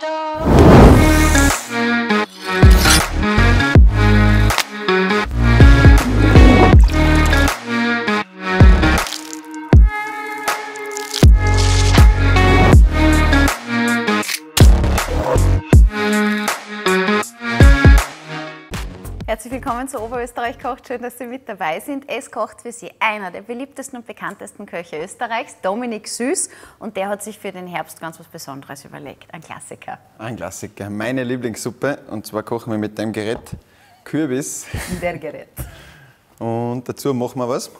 Duh. Willkommen zu Oberösterreich kocht. Schön, dass Sie mit dabei sind. Es kocht für Sie einer der beliebtesten und bekanntesten Köche Österreichs, Dominik Süß. Und der hat sich für den Herbst ganz was Besonderes überlegt. Ein Klassiker. Ein Klassiker. Meine Lieblingssuppe. Und zwar kochen wir mit dem Gerät Kürbis. Der Gerät. Und dazu machen wir was?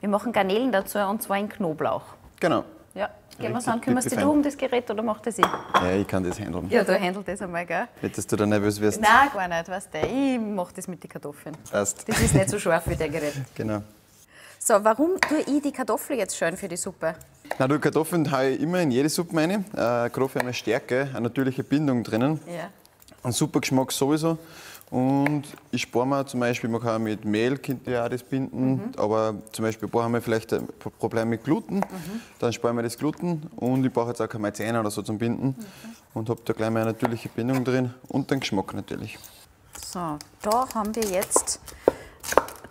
Wir machen Garnelen dazu und zwar in Knoblauch. Genau. Ja, gehen wir an. Kümmerst dich du um das Gerät oder macht das ich? Ja, ich kann das handeln. Ja, du handelst das einmal, gell? Nicht, dass du da nervös wirst. Nein, gar nicht, weißt du. Ich mache das mit den Kartoffeln. Passt. Das ist nicht so scharf wie der Gerät. Genau. So, warum tue ich die Kartoffel jetzt schön für die Suppe? Na, du Kartoffeln haue ich immer in jede Suppe rein. Äh, für eine Stärke, eine natürliche Bindung drinnen. Ja. Ein super Geschmack sowieso. Und ich spare mir zum Beispiel, man kann mit Mehl könnte ja auch das binden, aber zum Beispiel ein paar haben wir vielleicht ein Pro- Problem mit Gluten, dann sparen wir das Gluten und ich brauche jetzt auch keine Maizena oder so zum Binden und habe da gleich mal eine natürliche Bindung drin und den Geschmack natürlich. So, da haben wir jetzt,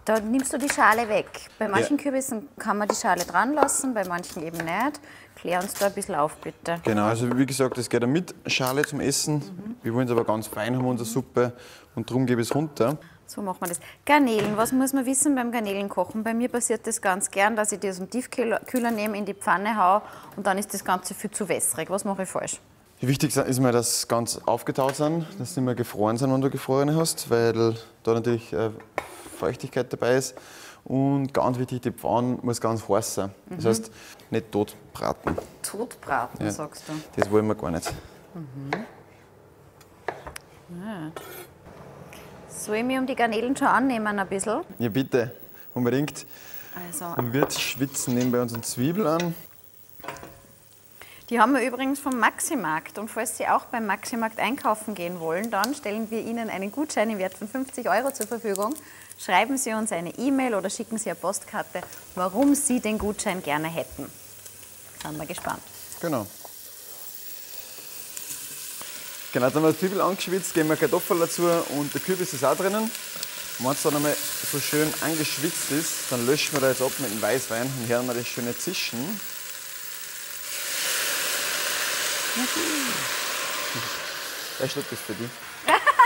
da nimmst du die Schale weg. Bei manchen Kürbissen kann man die Schale dran lassen, bei manchen eben nicht. Klär uns da ein bisschen auf, bitte. Genau, also wie gesagt, es geht auch mit Schale zum Essen. Wir wollen es aber ganz fein haben, unsere Suppe und darum gebe ich es runter. So machen wir das. Garnelen, was muss man wissen beim Garnelenkochen? Bei mir passiert das ganz gern, dass ich die aus dem Tiefkühler Kühler nehme, in die Pfanne hau und dann ist das Ganze viel zu wässrig. Was mache ich falsch? Wichtig ist mir, dass sie ganz aufgetaut sind, dass sie nicht mehr gefroren sind, wenn du gefrorene hast, weil da natürlich äh, Feuchtigkeit dabei ist. Und ganz wichtig, die Pfanne muss ganz heiß sein. Das heißt, nicht tot braten. Totbraten, Ja. sagst du. Das wollen wir gar nicht. Soll ich mich um die Garnelen schon annehmen ein bisschen? Ja, bitte, unbedingt. Also, Dann wird schwitzen nehmen bei unseren Zwiebeln an. Die haben wir übrigens vom Maximarkt. Und falls Sie auch beim Maximarkt einkaufen gehen wollen, dann stellen wir Ihnen einen Gutschein im Wert von 50 Euro zur Verfügung. Schreiben Sie uns eine E-Mail oder schicken Sie eine Postkarte, warum Sie den Gutschein gerne hätten. Sind wir gespannt. Genau. Genau, dann haben wir Zwiebel angeschwitzt, geben wir Kartoffeln dazu und der Kürbis ist auch drinnen. Wenn es dann einmal so schön angeschwitzt ist, dann löschen wir das ab mit dem Weißwein und hören wir das schöne Zischen. Der Schluck ist für dich.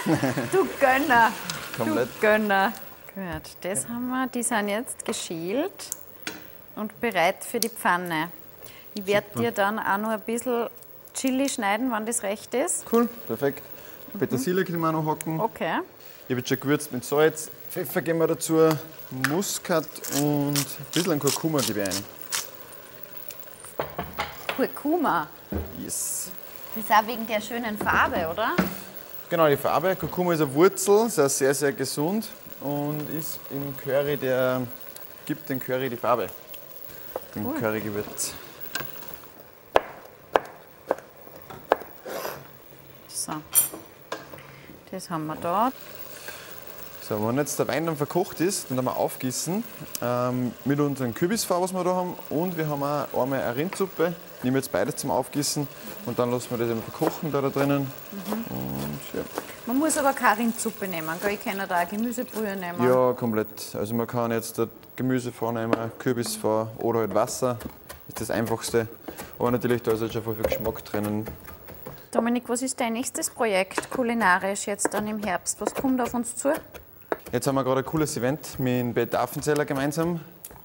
Du Gönner! Komplett. Du Gönner! Gut, das haben wir. Die sind jetzt geschält und bereit für die Pfanne. Ich werde dir dann auch noch ein bisschen Chili schneiden, wenn das recht ist. Cool, perfekt. Petersilie können wir auch noch hacken. Okay. Ich habe jetzt schon gewürzt mit Salz, Pfeffer geben wir dazu, Muskat und ein bisschen Kurkuma gebe ich ein. Kurkuma. Yes. Das ist auch wegen der schönen Farbe, oder? Genau, die Farbe. Kurkuma ist eine Wurzel, ist auch sehr, sehr gesund und ist im Curry, der gibt dem Curry die Farbe. Im Currygewürz. So. Das haben wir da. So, wenn jetzt der Wein dann verkocht ist, dann haben wir aufgießen ähm, mit unserem Kürbisfahr, was wir da haben. Und wir haben auch einmal eine Rindsuppe. Nehmen jetzt beides zum Aufgießen und dann lassen wir das eben verkochen da, da drinnen. Und ja. Man muss aber keine Rindsuppe nehmen, gell? Ich kann da auch Gemüsebrühe nehmen. ja, komplett. Also man kann jetzt Gemüse vornehmen, Kürbis vor oder halt Wasser. ist das einfachste. Aber natürlich, da ist jetzt schon voll viel Geschmack drinnen. Dominik, was ist dein nächstes Projekt kulinarisch jetzt dann im Herbst? Was kommt auf uns zu? Jetzt haben wir gerade ein cooles Event mit dem Bert Affenzeller gemeinsam.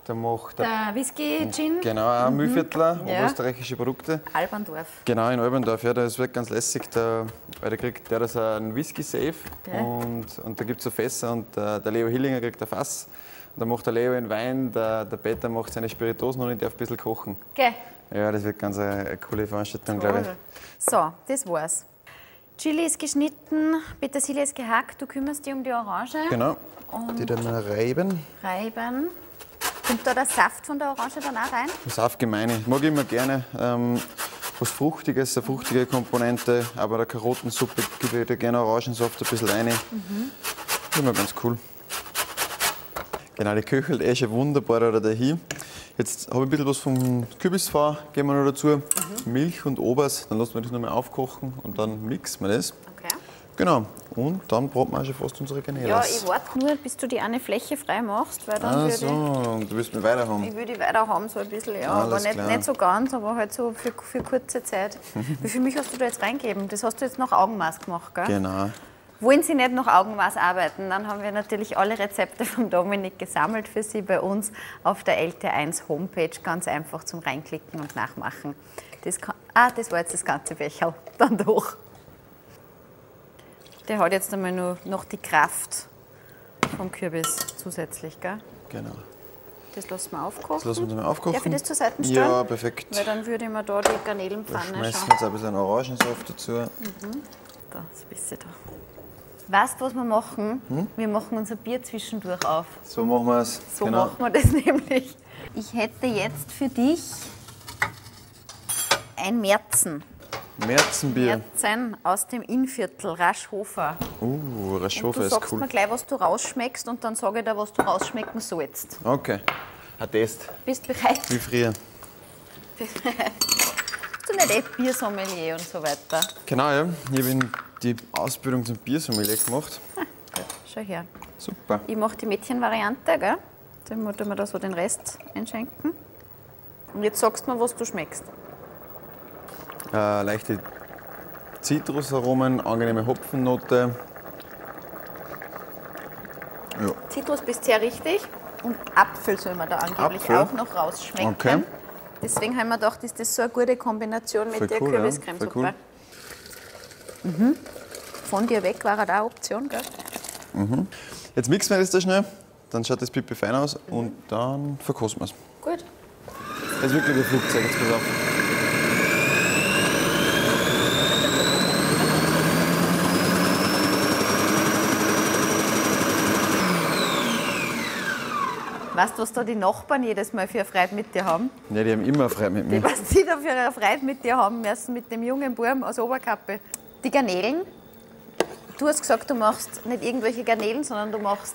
Der macht der, Der Whisky, Gin, genau auch Mühlviertler, Ja. österreichische Produkte. Alberndorf. Genau, in Alberndorf, ja, das wird ganz lässig. Da, weil da kriegt der das einen Whisky-Safe Ja. und, und da gibt es so Fässer und der, der Leo Hillinger kriegt ein Fass. Und da macht der Leo einen Wein, der, der Peter macht seine Spiritosen und ich darf ein bisschen kochen. Gell? Ja, das wird ganz eine, eine coole Veranstaltung, glaube ich. So, das war's. Chili ist geschnitten, Petersilie ist gehackt, du kümmerst dich um die Orange. Genau. Die dann reiben. Reiben. Kommt da der Saft von der Orange dann auch rein? Saft gemeine. Mag ich immer gerne. Ähm, was Fruchtiges, eine fruchtige Komponente. Aber der Karottensuppe gebe ich da gerne Orangensaft ein bisschen rein. Mhm. Immer ganz cool. Genau, die köchelt eh schon wunderbar da dahin. Jetzt habe ich ein bisschen was vom Kürbisfahr, geben wir noch dazu. Mhm. Milch und Obers, dann lassen wir das nochmal aufkochen und dann mixen wir das. Okay. Genau. Und dann braten wir auch schon fast unsere Ja, Garnelas. ich warte nur, bis du die eine Fläche frei machst, weil dann Ah, würde so, ich, du willst mich weiter haben. ich würde die weiter haben, so ein bisschen. Ja, aber Alles nicht, klar. nicht so ganz, aber halt so für, für kurze Zeit. Wie viel Milch hast du da jetzt reingegeben? Das hast du jetzt nach Augenmaß gemacht, gell? Genau. Wollen Sie nicht nach Augenmaß arbeiten, dann haben wir natürlich alle Rezepte von Dominik gesammelt für Sie bei uns auf der LT1 Homepage. Ganz einfach zum Reinklicken und Nachmachen. Das kann, ah, das war jetzt das ganze Becherl. Dann doch. Der hat jetzt einmal nur noch die Kraft vom Kürbis zusätzlich, gell? genau. Das lassen wir aufkochen. Das lassen wir mal aufkochen. Darf ich das zur Seite stellen? Ja, perfekt. Weil dann würde ich mir da die Da Garnelenpfanne schmeißen schauen. wir jetzt ein bisschen Orangensaft dazu. Da, ist ein bisschen da. Weißt du, was wir machen? Hm? Wir machen unser Bier zwischendurch auf. So machen wir es. So genau. machen wir das nämlich. Ich hätte jetzt für dich ein Merzen. Märzenbier. Merzen aus dem Innviertel, Raschhofer. Uh, Und Raschofe du ist sagst cool. mir gleich, was du rausschmeckst und dann sage ich dir, was du rausschmecken sollst. Okay. Ein Test. Bist bereit? Wie früher. Bist du nicht eh Biersommelier und so weiter? Genau, ja. Ich habe in die Ausbildung zum Biersommelier gemacht. Gut, schau her. Super. Ich mache die Mädchenvariante, gell? Dann tun wir da so den Rest einschenken. Und jetzt sagst du mir, was du schmeckst. Äh, leichte Zitrusaromen, angenehme Hopfennote. Ja, Zitrus bist sehr richtig. Und Apfel soll man da angeblich Apfel? auch noch rausschmecken. Okay. Deswegen haben wir gedacht, ist das so eine gute Kombination mit Voll der cool, ja. Kürbiscremesuppe. Voll Mhm. Von dir weg war da eine Option, gell? Jetzt mixen wir das da schnell, dann schaut das pipi fein aus und dann verkosten wir es. Gut. Das ist wirklich ein Flugzeug, jetzt pass auf. Weißt du, was da die Nachbarn jedes Mal für eine Freude mit dir haben? Ja, die haben immer frei mit mir. Was die da für eine Freude mit dir haben müssen, mit dem jungen Burm aus Oberkappe. Die Garnelen. Du hast gesagt, du machst nicht irgendwelche Garnelen, sondern du machst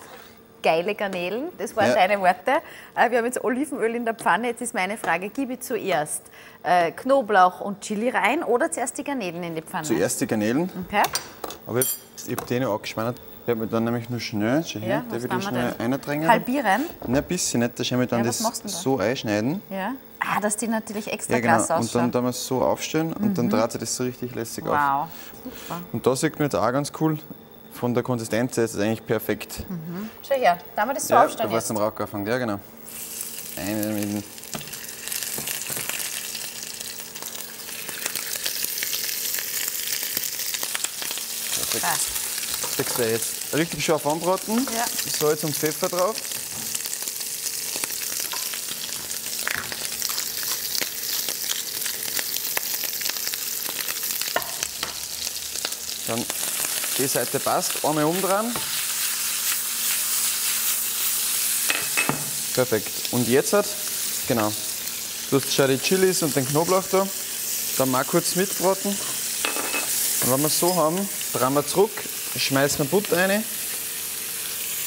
geile Garnelen. Das waren Ja. deine Worte. Äh, Wir haben jetzt Olivenöl in der Pfanne. Jetzt ist meine Frage, gib ich zuerst äh, Knoblauch und Chili rein oder zuerst die Garnelen in die Pfanne? Zuerst die Garnelen, Okay. aber ich, habe noch angeschweißt. Ich habe mir dann nämlich nur schnell, schau Ja, was darf ich schnell denn? reindrängen? Halbieren. Nein, ein bisschen nicht, da schauen wir dann Ja, das da? so einschneiden. Ja. Ah, dass die natürlich extra Ja, genau. Und ausschauen. dann tun wir es so aufstellen und dann dreht sich das so richtig lässig auf. wow. Super. Und da sieht man jetzt auch ganz cool, von der Konsistenz her ist es eigentlich perfekt. Schau her, da haben wir das so Ja, aufstellen da jetzt. du am Rauch anfangen. Ja, genau. Eine mit Perfekt. Passt. Kriegst du jetzt richtig scharf anbraten. Ja. Salz und Pfeffer drauf. Dann die Seite passt. Einmal umdrehen. Perfekt. Und jetzt hat, genau, du hast schon die Chilis und den Knoblauch da. Dann mal kurz mitbraten. Und wenn wir es so haben, drehen wir zurück, schmeißen wir Butter rein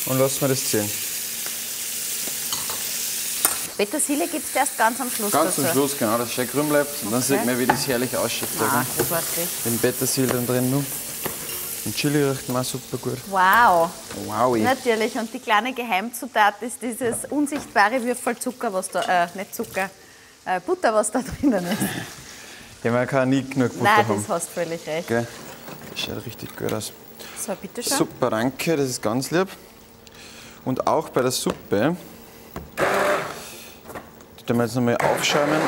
und lassen wir das ziehen. Petersilie gibt es erst ganz am Schluss Ganz dazu. zum Schluss, genau, dass es schön grün bleibt. Und dann Okay. sieht man, wie das herrlich ausschaut. Ah, großartig. Den Petersil dann drin noch. Und Chili riecht mir auch super gut. Wow. Wow. Natürlich. Und die kleine Geheimzutat ist dieses unsichtbare Würfel Zucker, was da, äh, nicht Zucker, äh, Butter, was da drinnen ist. Ja, man kann nie genug Butter Nein, haben. das hast du völlig recht. Gell? Das schaut richtig gut aus. So, bitteschön. Super, danke, das ist ganz lieb. Und auch bei der Suppe, die tun wir jetzt nochmal aufschäumen.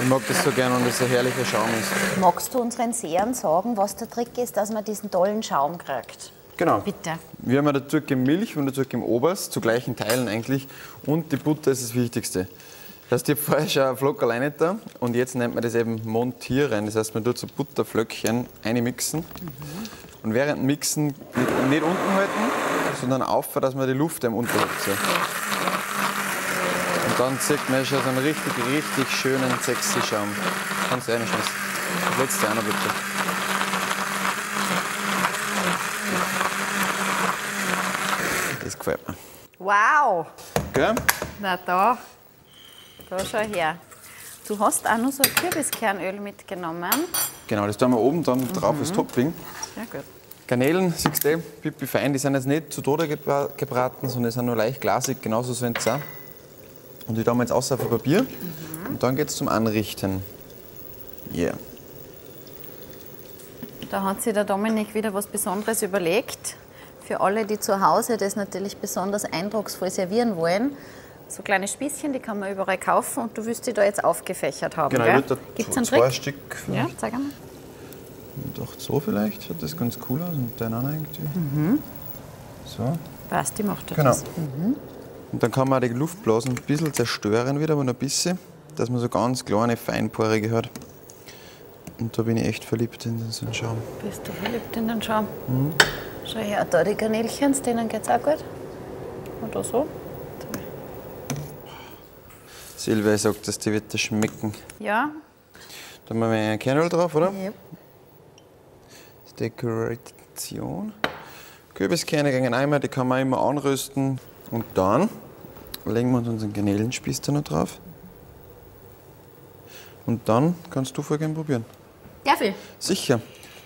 Ich mag das so gerne und das ein herrlicher Schaum ist. Magst du unseren Sehern sagen, was der Trick ist, dass man diesen tollen Schaum kriegt? Genau. Bitte. Wir haben dazu gegeben Milch und dazu gegeben Oberst, zu gleichen Teilen eigentlich. Und die Butter ist das Wichtigste. Das heißt, ich habe vorher schon einen Flock alleine da und jetzt nennt man das eben Montieren. Das heißt, man tut so Butterflöckchen einmixen und während Mixen nicht, nicht unten halten, sondern auf, dass man die Luft im Unterhalb zieht. Und dann sieht man schon so einen richtig, richtig schönen, sexy Schaum. Kannst du reinschmeißen. Das letzte auch noch bitte. Das gefällt mir. Wow! Gell? Na da, da schau her. Du hast auch noch so ein Kürbiskernöl mitgenommen. Genau, das tun wir oben dann drauf als Topping. Sehr gut. Garnelen, siehst du, pipi fein, die sind jetzt nicht zu Tode gebra- gebraten, sondern die sind nur leicht glasig, genauso sollen sie auch. Und die tun wir jetzt außer auf Papier und dann geht es zum Anrichten. Yeah. Da hat sich der Dominik wieder was Besonderes überlegt. Für alle, die zu Hause das natürlich besonders eindrucksvoll servieren wollen. So kleine Spießchen, die kann man überall kaufen und du wirst die da jetzt aufgefächert haben. Genau, gell? ich würde Gibt es da einen zwei Trick? Stück Ja, zeig einmal. Doch so vielleicht, schaut das ganz cool aus, miteinander irgendwie. So. Passt, die macht Genau. das. Und dann kann man auch die Luftblasen ein bisschen zerstören wieder, aber nur ein bisschen, dass man so ganz kleine, feinporige hat. Und da bin ich echt verliebt in einen Schaum. Bist du verliebt in den Schaum? Mhm. Schau her, da die Garnelchens, denen geht's auch gut. Oder so. Silvia sagt, dass die wird das schmecken. Ja. Dann machen wir ein Kernöl drauf, oder? ja. Dekoration. Kürbiskerne gegen Eimer, die kann man immer anrösten. Und dann legen wir uns unseren Garnelenspieß da noch drauf. Und dann kannst du gerne probieren. Darf ich? Sicher.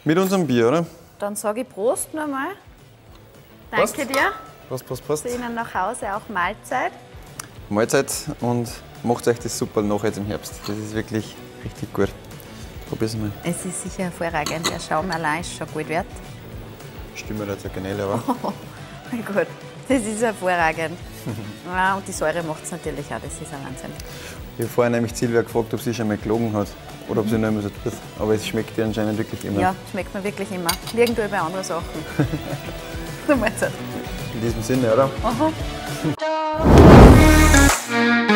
Mit unserem Bier, oder? Dann sage ich Prost noch mal. Danke Passt. dir. Passt, passt, passt. Zu Ihnen nach Hause auch Mahlzeit. Mahlzeit und macht euch das super noch jetzt im Herbst. Das ist wirklich richtig gut. Probier's mal. Es ist sicher hervorragend. Der Schaum allein ist schon gut wert. Stimme da zur Garnele, aber. Oh mein Gott, das ist hervorragend. ja, und die Säure macht es natürlich auch, das ist ein Wahnsinn. Ich habe vorher nämlich Silvia gefragt, ob sie schon mal gelogen hat. Oder ob sie nur immer so tut. Aber es schmeckt ihr anscheinend wirklich immer. Ja, schmeckt mir wirklich immer. Nirgendwo bei anderen Sachen. In diesem Sinne, oder? Aha.